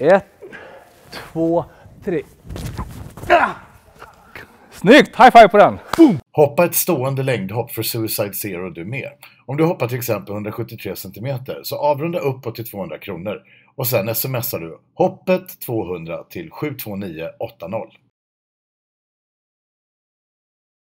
Ett, två, tre. Ah! Snyggt! High five på den! Hoppa ett stående längdhopp för Suicide Zero du med. Om du hoppar till exempel 173 cm så avrunda uppåt till 200 kronor och sen smsar du hoppet 200 till 72980.